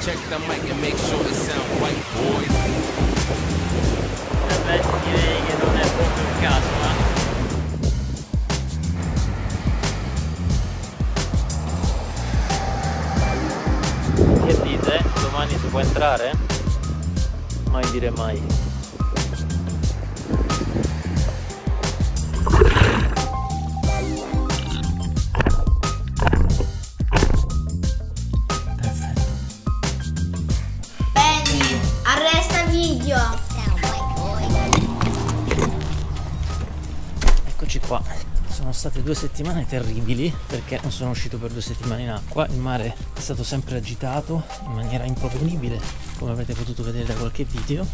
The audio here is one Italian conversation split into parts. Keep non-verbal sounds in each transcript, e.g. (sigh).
Check the mic and make sure it sound right, boys. Vabbè, direi che non è proprio il caso, ma... Che dite? Domani si può entrare? Mai dire mai. Sono state due settimane terribili perché non sono uscito per due settimane in acqua. Il mare è stato sempre agitato in maniera improponibile, come avrete potuto vedere da qualche video.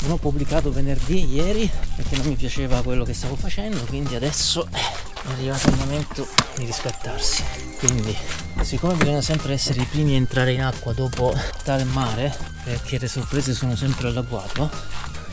Non ho pubblicato venerdì ieri perché non mi piaceva quello che stavo facendo, quindi adesso è arrivato il momento di riscattarsi. Quindi, siccome bisogna sempre essere i primi a entrare in acqua dopo tale mare, perché le sorprese sono sempre all'agguato,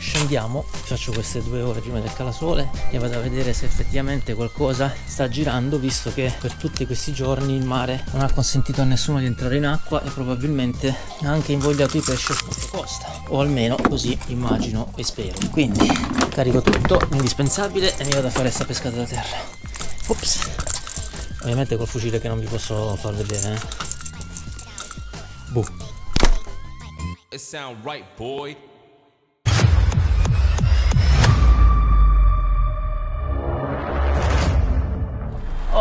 scendiamo, faccio queste due ore prima del calasole e vado a vedere se effettivamente qualcosa sta girando visto che per tutti questi giorni il mare non ha consentito a nessuno di entrare in acqua e probabilmente ha anche invogliato i pesci sotto costa o almeno così immagino e spero quindi carico tutto l'indispensabile e mi vado a fare sta pescata da terra ops ovviamente col fucile che non vi posso far vedere eh. Boh. It sound right, boy.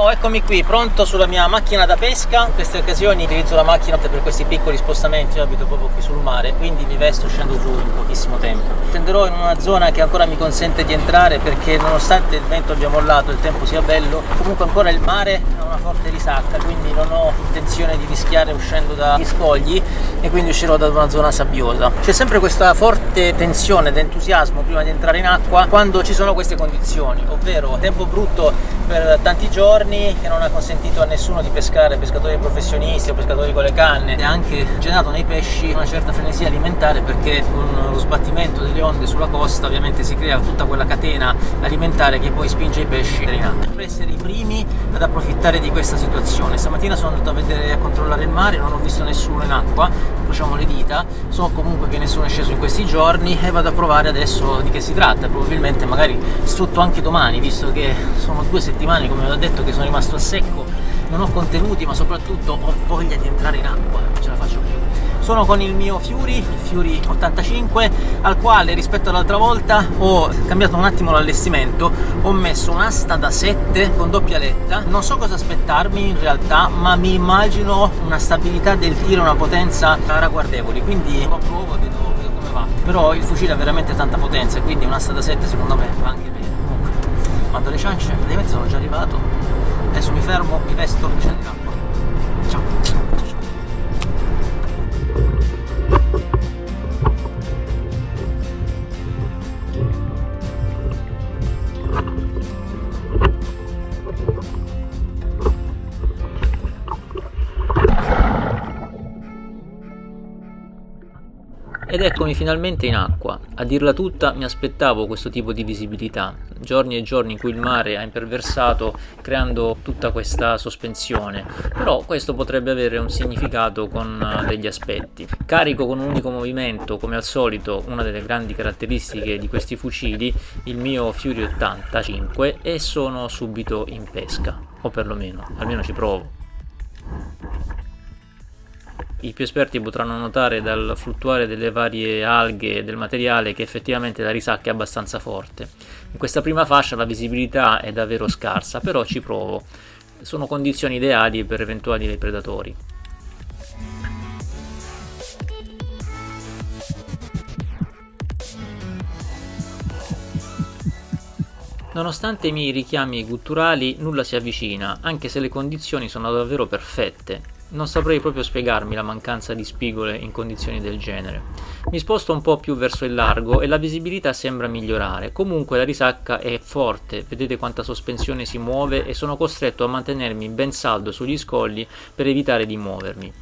Oh, eccomi qui, pronto sulla mia macchina da pesca. In queste occasioni utilizzo la macchina per questi piccoli spostamenti. Io abito proprio qui sul mare, quindi mi vesto scendo giù in pochissimo tempo. Scenderò in una zona che ancora mi consente di entrare perché nonostante il vento abbia mollato e il tempo sia bello, comunque ancora il mare ha una forte risacca, quindi non ho intenzione di rischiare uscendo dagli scogli e quindi uscirò da una zona sabbiosa. C'è sempre questa forte tensione ed entusiasmo prima di entrare in acqua quando ci sono queste condizioni, ovvero tempo brutto per tanti giorni che non ha consentito a nessuno di pescare, pescatori professionisti o pescatori con le canne e ha anche generato nei pesci una certa frenesia alimentare perché con lo sbattimento delle onde sulla costa ovviamente si crea tutta quella catena alimentare che poi spinge i pesci in acqua. Per essere i primi ad approfittare di questa situazione. Stamattina sono andato a vedere a controllare il mare, non ho visto nessuno in acqua, incrociamo le dita, so comunque che nessuno è sceso in questi giorni e vado a provare adesso di che si tratta, probabilmente magari sfrutto anche domani, visto che sono due settimane come vi ho detto che sono rimasto a secco, non ho contenuti ma soprattutto ho voglia di entrare in acqua, ce la faccio. Sono con il mio Fury, il Fury 85, al quale rispetto all'altra volta ho cambiato un attimo l'allestimento, ho messo un'asta da 7 con doppia letta, non so cosa aspettarmi in realtà, ma mi immagino una stabilità del tiro, una potenza ragguardevoli, quindi lo provo vedo, vedo come va. Però il fucile ha veramente tanta potenza, quindi un'asta da 7 secondo me va anche bene. Comunque, mando le ciance, praticamente sono già arrivato, adesso mi fermo, mi vesto e scendo in Ed eccomi finalmente in acqua. A dirla tutta, mi aspettavo questo tipo di visibilità. Giorni e giorni in cui il mare ha imperversato creando tutta questa sospensione. Però questo potrebbe avere un significato con eh, degli aspetti. Carico con un unico movimento, come al solito, una delle grandi caratteristiche di questi fucili, il mio Fury 85 e sono subito in pesca. O perlomeno, almeno ci provo. I più esperti potranno notare dal fluttuare delle varie alghe e del materiale che effettivamente la risacca è abbastanza forte. In questa prima fascia la visibilità è davvero scarsa, però ci provo. Sono condizioni ideali per eventuali predatori. Nonostante i miei richiami gutturali, nulla si avvicina, anche se le condizioni sono davvero perfette. Non saprei proprio spiegarmi la mancanza di spigole in condizioni del genere. Mi sposto un po' più verso il largo e la visibilità sembra migliorare. Comunque la risacca è forte, vedete quanta sospensione si muove e sono costretto a mantenermi ben saldo sugli scogli per evitare di muovermi.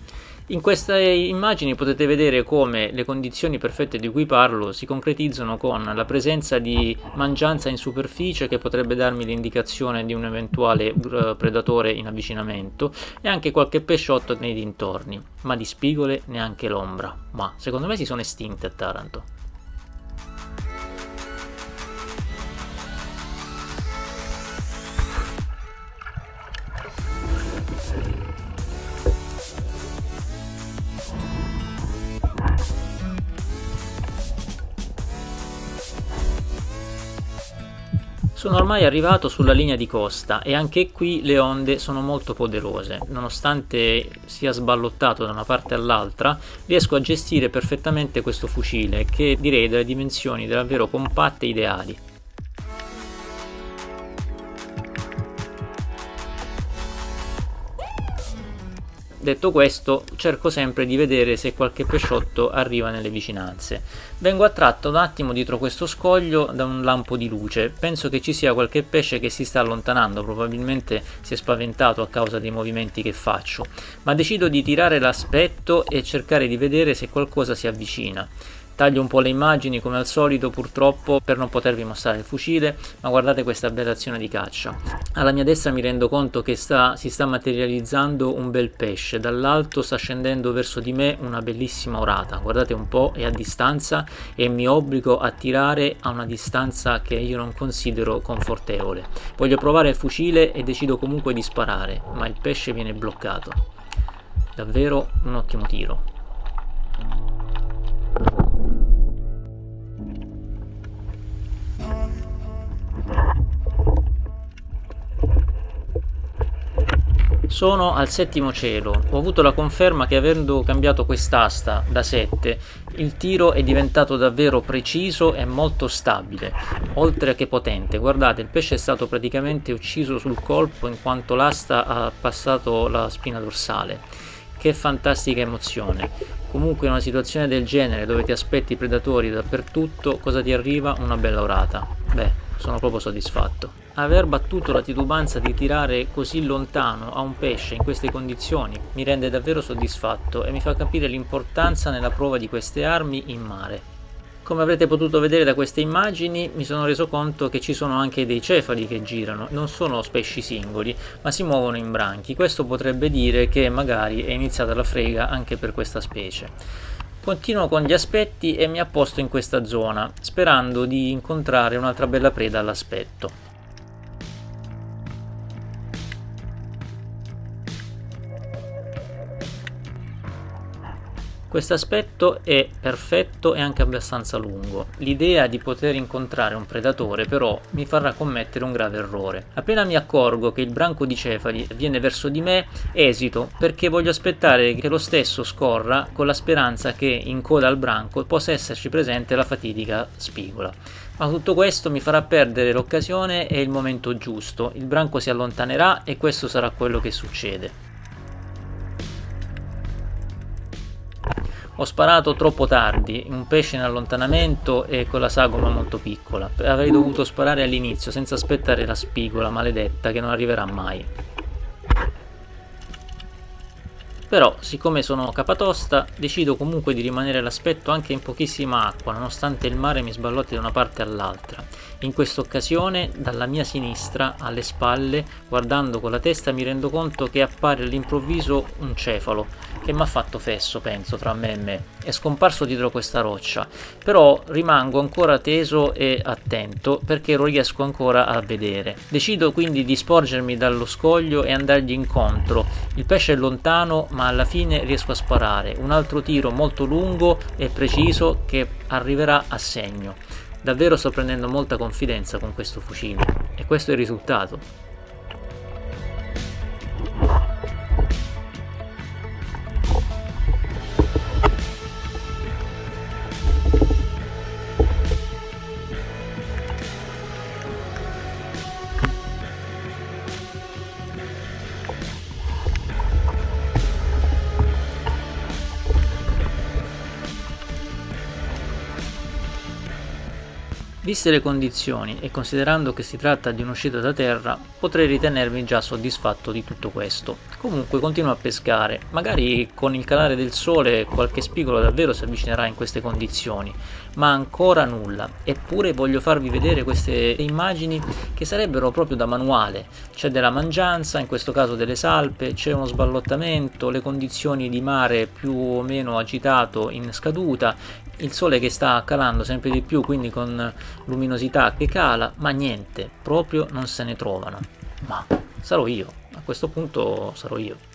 In queste immagini potete vedere come le condizioni perfette di cui parlo si concretizzano con la presenza di mangianza in superficie che potrebbe darmi l'indicazione di un eventuale eh, predatore in avvicinamento e anche qualche pesciotto nei dintorni, ma di spigole neanche l'ombra. Ma secondo me si sono estinte a Taranto. Sono ormai arrivato sulla linea di costa e anche qui le onde sono molto poderose. Nonostante sia sballottato da una parte all'altra, riesco a gestire perfettamente questo fucile che direi delle dimensioni davvero compatte e ideali. Detto questo, cerco sempre di vedere se qualche pesciotto arriva nelle vicinanze. Vengo attratto un attimo dietro questo scoglio da un lampo di luce. Penso che ci sia qualche pesce che si sta allontanando, probabilmente si è spaventato a causa dei movimenti che faccio. Ma decido di tirare l'aspetto e cercare di vedere se qualcosa si avvicina. Taglio un po' le immagini come al solito purtroppo per non potervi mostrare il fucile, ma guardate questa bella azione di caccia. Alla mia destra mi rendo conto che sta, si sta materializzando un bel pesce, dall'alto sta scendendo verso di me una bellissima orata, guardate un po' è a distanza e mi obbligo a tirare a una distanza che io non considero confortevole. Voglio provare il fucile e decido comunque di sparare, ma il pesce viene bloccato. Davvero un ottimo tiro. Sono al settimo cielo, ho avuto la conferma che avendo cambiato quest'asta da 7, il tiro è diventato davvero preciso e molto stabile, oltre che potente. Guardate, il pesce è stato praticamente ucciso sul colpo in quanto l'asta ha passato la spina dorsale. Che fantastica emozione. Comunque in una situazione del genere dove ti aspetti predatori dappertutto, cosa ti arriva? Una bella orata. Beh, sono proprio soddisfatto. Aver battuto la titubanza di tirare così lontano a un pesce in queste condizioni mi rende davvero soddisfatto e mi fa capire l'importanza nella prova di queste armi in mare. Come avrete potuto vedere da queste immagini mi sono reso conto che ci sono anche dei cefali che girano, non sono pesci singoli, ma si muovono in branchi. Questo potrebbe dire che magari è iniziata la frega anche per questa specie. Continuo con gli aspetti e mi apposto in questa zona, sperando di incontrare un'altra bella preda all'aspetto. Questo aspetto è perfetto e anche abbastanza lungo. L'idea di poter incontrare un predatore però mi farà commettere un grave errore. Appena mi accorgo che il branco di cefali viene verso di me, esito perché voglio aspettare che lo stesso scorra con la speranza che in coda al branco possa esserci presente la fatidica spigola. Ma tutto questo mi farà perdere l'occasione e il momento giusto. Il branco si allontanerà e questo sarà quello che succede. Ho sparato troppo tardi, un pesce in allontanamento e con la sagoma molto piccola. Avrei dovuto sparare all'inizio senza aspettare la spigola maledetta che non arriverà mai. Però, siccome sono capatosta, decido comunque di rimanere all'aspetto anche in pochissima acqua, nonostante il mare mi sballotti da una parte all'altra. In questa occasione, dalla mia sinistra, alle spalle, guardando con la testa, mi rendo conto che appare all'improvviso un cefalo, che mi ha fatto fesso, penso, tra me e me. È scomparso dietro questa roccia, però rimango ancora teso e attento perché lo riesco ancora a vedere. Decido quindi di sporgermi dallo scoglio e andargli incontro. Il pesce è lontano, ma alla fine riesco a sparare un altro tiro molto lungo e preciso che arriverà a segno. Davvero sto prendendo molta confidenza con questo fucile e questo è il risultato. Viste le condizioni e considerando che si tratta di un'uscita da terra, potrei ritenermi già soddisfatto di tutto questo. Comunque continuo a pescare, magari con il calare del sole qualche spigolo davvero si avvicinerà in queste condizioni, ma ancora nulla. Eppure voglio farvi vedere queste immagini che sarebbero proprio da manuale. C'è della mangianza, in questo caso delle salpe, c'è uno sballottamento, le condizioni di mare più o meno agitato in scaduta, il sole che sta calando sempre di più, quindi con luminosità che cala, ma niente, proprio non se ne trovano. Ma sarò io, a questo punto sarò io.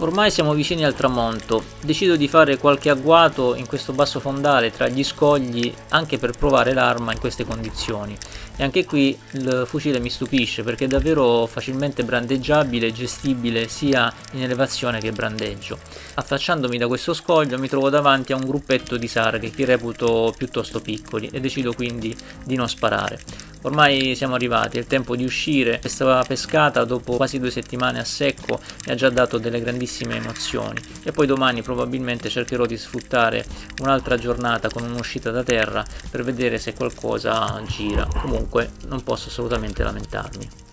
Ormai siamo vicini al tramonto, decido di fare qualche agguato in questo basso fondale tra gli scogli anche per provare l'arma in queste condizioni e anche qui il fucile mi stupisce perché è davvero facilmente brandeggiabile e gestibile sia in elevazione che brandeggio. Affacciandomi da questo scoglio mi trovo davanti a un gruppetto di sarghe che reputo piuttosto piccoli e decido quindi di non sparare. Ormai siamo arrivati, è il tempo di uscire, questa pescata dopo quasi due settimane a secco mi ha già dato delle grandissime emozioni e poi domani probabilmente cercherò di sfruttare un'altra giornata con un'uscita da terra per vedere se qualcosa gira. Comunque non posso assolutamente lamentarmi.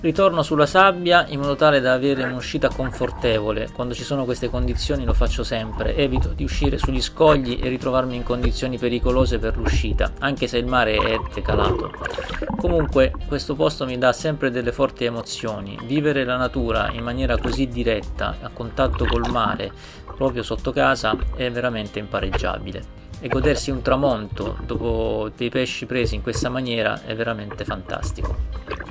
Ritorno sulla sabbia in modo tale da avere un'uscita confortevole. Quando ci sono queste condizioni lo faccio sempre. Evito di uscire sugli scogli e ritrovarmi in condizioni pericolose per l'uscita, anche se il mare è decalato. Comunque, questo posto mi dà sempre delle forti emozioni. Vivere la natura in maniera così diretta, a contatto col mare, proprio sotto casa, è veramente impareggiabile e godersi un tramonto dopo dei pesci presi in questa maniera è veramente fantastico.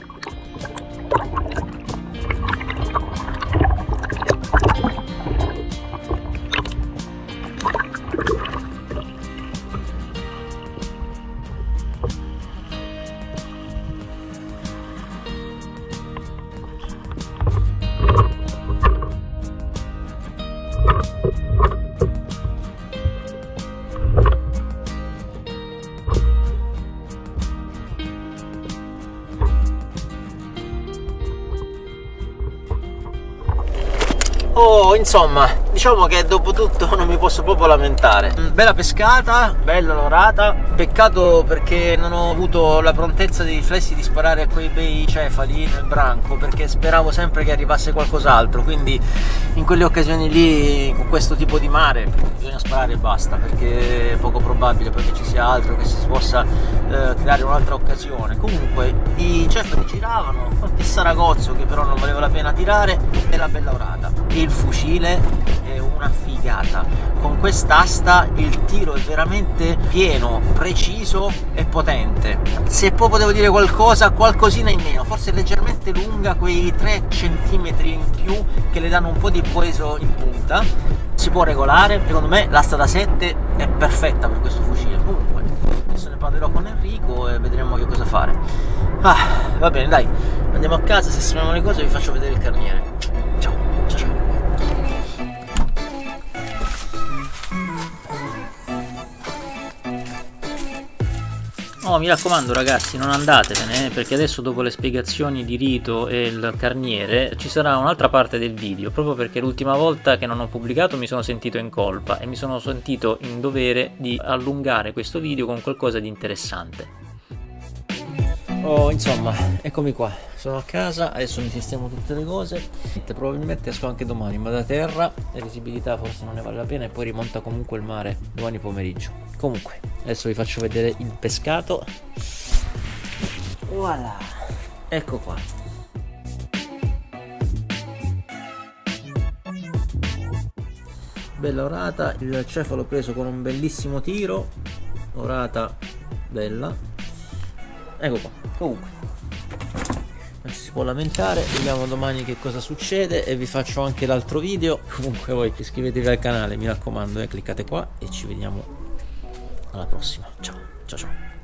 Oh, insomma, diciamo che dopo tutto (laughs) non mi posso proprio lamentare. Bella pescata, bella lorata. Peccato perché non ho avuto la prontezza dei riflessi di sparare a quei bei cefali nel branco, perché speravo sempre che arrivasse qualcos'altro. Quindi in quelle occasioni lì, con questo tipo di mare, bisogna sparare e basta, perché è poco probabile perché ci sia altro che si possa eh, creare un'altra occasione. Comunque i cefali giravano, qualche saragozzo che però non valeva la pena tirare e la bella orata. Il fucile una figata. Con quest'asta il tiro è veramente pieno, preciso e potente. Se poi potevo dire qualcosa, qualcosina in meno, forse leggermente lunga, quei 3 cm in più che le danno un po' di peso in punta. Si può regolare, secondo me l'asta da 7 è perfetta per questo fucile. Comunque, adesso ne parlerò con Enrico e vedremo che cosa fare. Ah, va bene, dai, andiamo a casa, sistemiamo le cose e vi faccio vedere il carniere. Oh, mi raccomando ragazzi, non andatevene, perché adesso dopo le spiegazioni di Rito e il carniere ci sarà un'altra parte del video, proprio perché l'ultima volta che non ho pubblicato mi sono sentito in colpa e mi sono sentito in dovere di allungare questo video con qualcosa di interessante. Oh, insomma, eccomi qua, sono a casa, adesso mi sistemo tutte le cose, probabilmente esco anche domani, ma da terra visibilità forse non ne vale la pena e poi rimonta comunque il mare domani pomeriggio. Comunque, adesso vi faccio vedere il pescato. Voilà, ecco qua. bella orata il cefalo preso con un bellissimo tiro. Orata bella. Ecco qua comunque. Non ci si può lamentare vediamo domani che cosa succede e vi faccio anche l'altro video. Comunque voi iscrivetevi al canale mi raccomando eh, cliccate qua e ci vediamo alla prossima. Ciao. Ciao ciao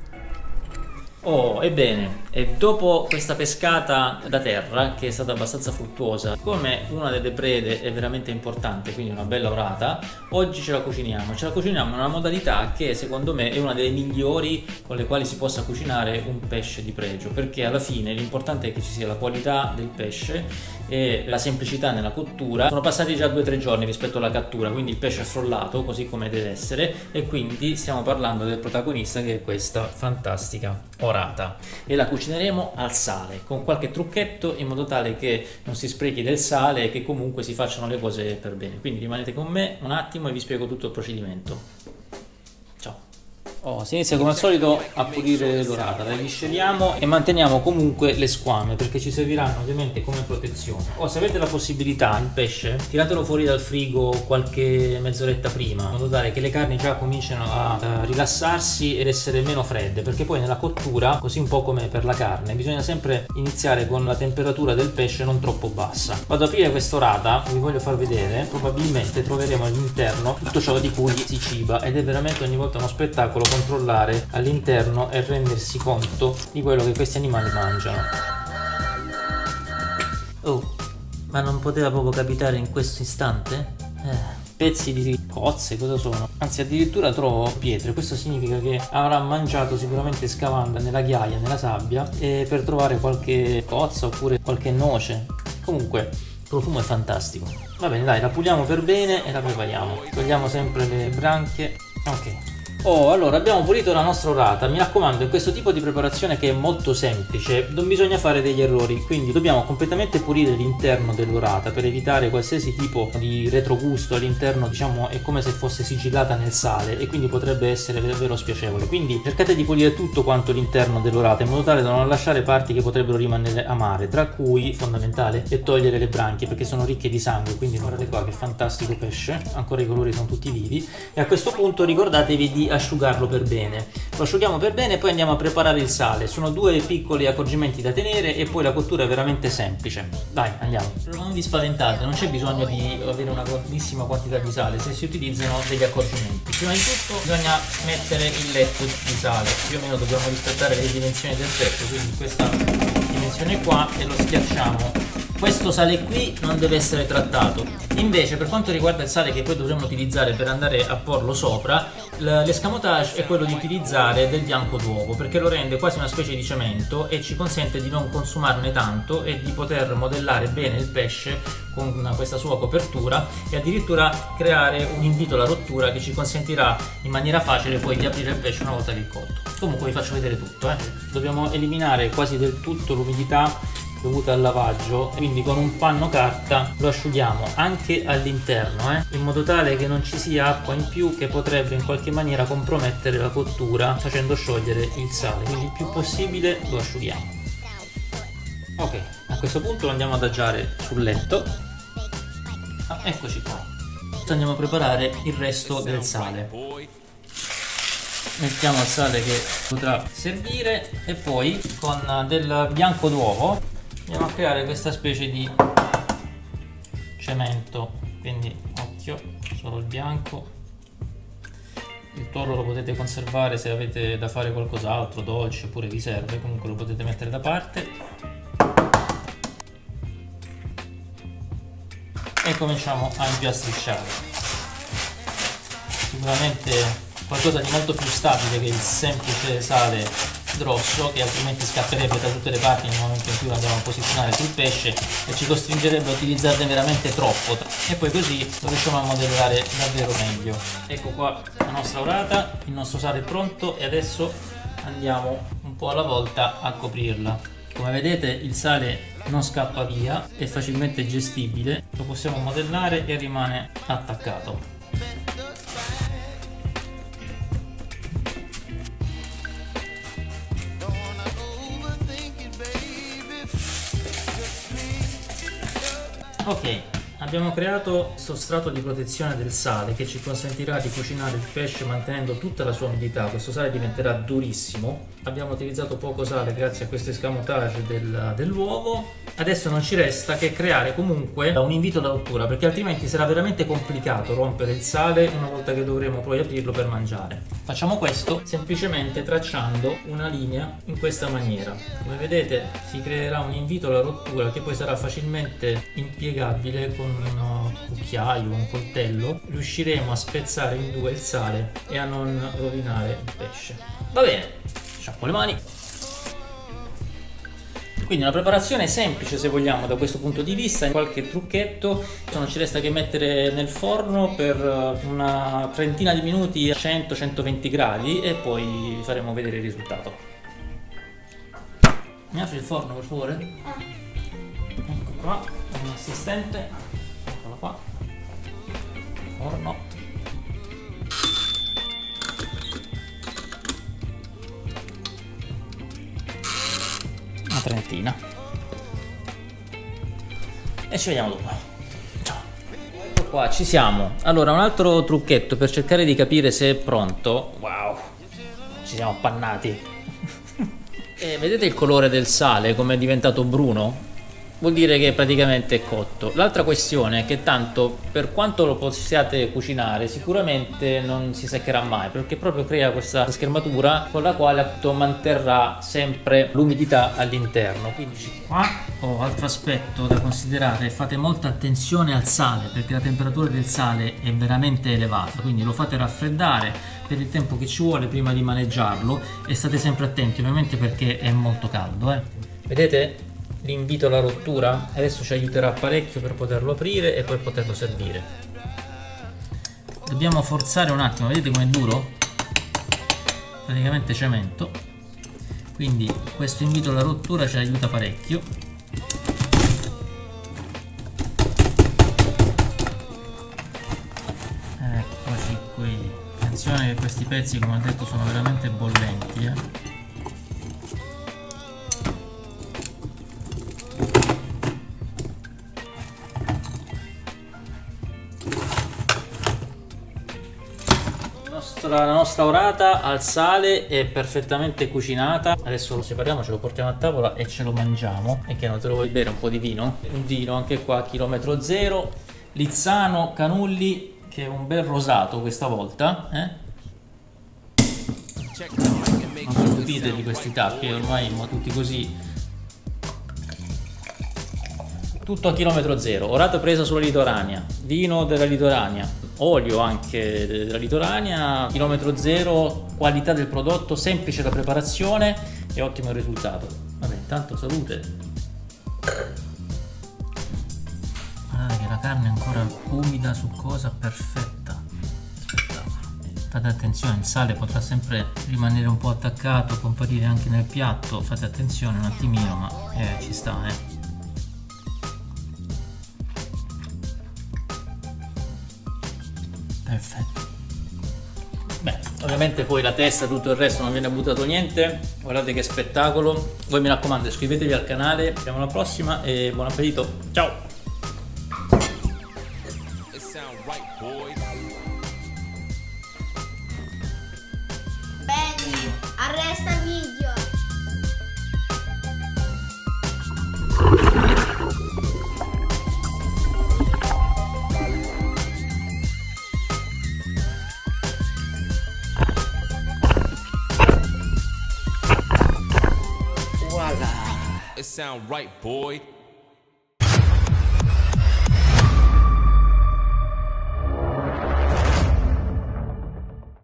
Oh, ebbene, e dopo questa pescata da terra, che è stata abbastanza fruttuosa, come una delle prede è veramente importante, quindi una bella orata, oggi ce la cuciniamo. Ce la cuciniamo in una modalità che secondo me è una delle migliori con le quali si possa cucinare un pesce di pregio, perché alla fine l'importante è che ci sia la qualità del pesce e la semplicità nella cottura. Sono passati già 2-3 giorni rispetto alla cattura, quindi il pesce è frollato così come deve essere e quindi stiamo parlando del protagonista che è questa fantastica orata e la cucineremo al sale con qualche trucchetto in modo tale che non si sprechi del sale e che comunque si facciano le cose per bene. Quindi rimanete con me un attimo e vi spiego tutto il procedimento. Oh, si inizia come al solito a pulire l'orata, la risceliamo e manteniamo comunque le squame perché ci serviranno ovviamente come protezione. O oh, se avete la possibilità, il pesce, tiratelo fuori dal frigo qualche mezz'oretta prima, in modo tale che le carni già cominciano a rilassarsi ed essere meno fredde, perché poi nella cottura, così un po' come per la carne, bisogna sempre iniziare con la temperatura del pesce non troppo bassa. Vado ad aprire quest'orata, vi voglio far vedere, probabilmente troveremo all'interno tutto ciò di cui si ciba ed è veramente ogni volta uno spettacolo controllare all'interno e rendersi conto di quello che questi animali mangiano. Oh, ma non poteva proprio capitare in questo istante? Eh pezzi di cozze, cosa sono? Anzi, addirittura trovo pietre. Questo significa che avrà mangiato sicuramente scavando nella ghiaia, nella sabbia, per trovare qualche cozza oppure qualche noce. Comunque, il profumo è fantastico. Va bene, dai, la puliamo per bene e la prepariamo. Togliamo sempre le branchie. Ok. Oh, allora abbiamo pulito la nostra orata. Mi raccomando, in questo tipo di preparazione che è molto semplice, non bisogna fare degli errori. Quindi dobbiamo completamente pulire l'interno dell'orata per evitare qualsiasi tipo di retrogusto all'interno, diciamo, è come se fosse sigillata nel sale e quindi potrebbe essere davvero spiacevole. Quindi cercate di pulire tutto quanto l'interno dell'orata in modo tale da non lasciare parti che potrebbero rimanere amare, tra cui fondamentale è togliere le branchie perché sono ricche di sangue. Quindi guardate qua che fantastico pesce, ancora i colori sono tutti vivi. E a questo punto ricordatevi di asciugarlo per bene. Lo asciughiamo per bene e poi andiamo a preparare il sale. Sono due piccoli accorgimenti da tenere e poi la cottura è veramente semplice. Dai, andiamo. Non vi spaventate, non c'è bisogno di avere una grandissima quantità di sale se si utilizzano degli accorgimenti. Prima di tutto bisogna mettere il letto di sale. Più o meno dobbiamo rispettare le dimensioni del petto, quindi questa dimensione qua e lo schiacciamo questo sale qui non deve essere trattato invece per quanto riguarda il sale che poi dovremo utilizzare per andare a porlo sopra l'escamotage è quello di utilizzare del bianco d'uovo perché lo rende quasi una specie di cemento e ci consente di non consumarne tanto e di poter modellare bene il pesce con questa sua copertura e addirittura creare un invito alla rottura che ci consentirà in maniera facile poi di aprire il pesce una volta che è cotto comunque vi faccio vedere tutto eh. dobbiamo eliminare quasi del tutto l'umidità dovuta al lavaggio quindi con un panno carta lo asciughiamo anche all'interno eh, in modo tale che non ci sia acqua in più che potrebbe in qualche maniera compromettere la cottura facendo sciogliere il sale. Quindi il più possibile lo asciughiamo. Ok a questo punto lo andiamo ad adagiare sul letto. Ah, eccoci qua. Andiamo a preparare il resto del sale. Mettiamo il sale che potrà servire e poi con del bianco d'uovo andiamo a creare questa specie di cemento. Quindi occhio solo il bianco. Il toro lo potete conservare se avete da fare qualcos'altro dolce oppure vi serve. Comunque lo potete mettere da parte. E cominciamo a impiastricciare. Sicuramente qualcosa di molto più stabile che il semplice sale grosso che altrimenti scapperebbe da tutte le parti nel momento in cui andiamo a posizionare sul pesce e ci costringerebbe a utilizzarne veramente troppo. E poi così lo riusciamo a modellare davvero meglio. Ecco qua la nostra orata il nostro sale è pronto e adesso andiamo un po' alla volta a coprirla. Come vedete il sale non scappa via è facilmente gestibile lo possiamo modellare e rimane attaccato ok Abbiamo creato questo strato di protezione del sale che ci consentirà di cucinare il pesce mantenendo tutta la sua umidità. Questo sale diventerà durissimo. Abbiamo utilizzato poco sale grazie a questo escamotage del, dell'uovo. Adesso non ci resta che creare comunque un invito alla rottura perché altrimenti sarà veramente complicato rompere il sale una volta che dovremo poi aprirlo per mangiare. Facciamo questo semplicemente tracciando una linea in questa maniera. Come vedete si creerà un invito alla rottura che poi sarà facilmente impiegabile con un cucchiaio, un coltello. Riusciremo a spezzare in due il sale e a non rovinare il pesce. Va bene, sciacquo le mani. Quindi una preparazione semplice se vogliamo da questo punto di vista, qualche trucchetto, non ci resta che mettere nel forno per una trentina di minuti a 100-120 gradi e poi faremo vedere il risultato. Mi apri il forno per favore? Ecco qua, un assistente, qua, forno. Una trentina. E ci vediamo dopo. Ciao. Ecco qua, ci siamo. Allora, un altro trucchetto per cercare di capire se è pronto. Wow, ci siamo appannati. (laughs) E vedete il colore del sale come è diventato bruno? Vuol dire che praticamente è cotto. L'altra questione è che tanto per quanto lo possiate cucinare sicuramente non si seccherà mai perché proprio crea questa schermatura con la quale appunto manterrà sempre l'umidità all'interno. Quindi qua ho altro aspetto da considerare, fate molta attenzione al sale perché la temperatura del sale è veramente elevata, quindi lo fate raffreddare per il tempo che ci vuole prima di maneggiarlo e state sempre attenti ovviamente perché è molto caldo eh. vedete l'invito alla rottura? Adesso ci aiuterà parecchio per poterlo aprire e poi poterlo servire. Dobbiamo forzare un attimo vedete com'è duro? Praticamente cemento. Quindi questo invito alla rottura ci aiuta parecchio. Attenzione che questi pezzi come ho detto sono veramente bollenti eh. La nostra orata al sale è perfettamente cucinata. Adesso lo separiamo ce lo portiamo a tavola e ce lo mangiamo. E che non te lo vuoi bere un po' di vino? Un vino anche qua chilometro zero. Lizzano Canulli che è un bel rosato questa volta eh? non stupite di questi tappi ormai siamo tutti così. Tutto a chilometro zero. Orata presa sulla litoranea vino della litoranea olio anche della litoranea chilometro zero qualità del prodotto semplice la preparazione e ottimo risultato vabbè intanto salute carne ancora umida, succosa, perfetta. Spettacolo. Fate attenzione, il sale potrà sempre rimanere un po' attaccato, comparire anche nel piatto. Fate attenzione un attimino, ma eh, ci sta, eh. Beh, ovviamente poi la testa, tutto il resto non viene buttato niente. Guardate che spettacolo. Voi mi raccomando, iscrivetevi al canale. Ci vediamo alla prossima e buon appetito. Ciao! Sound right, boy.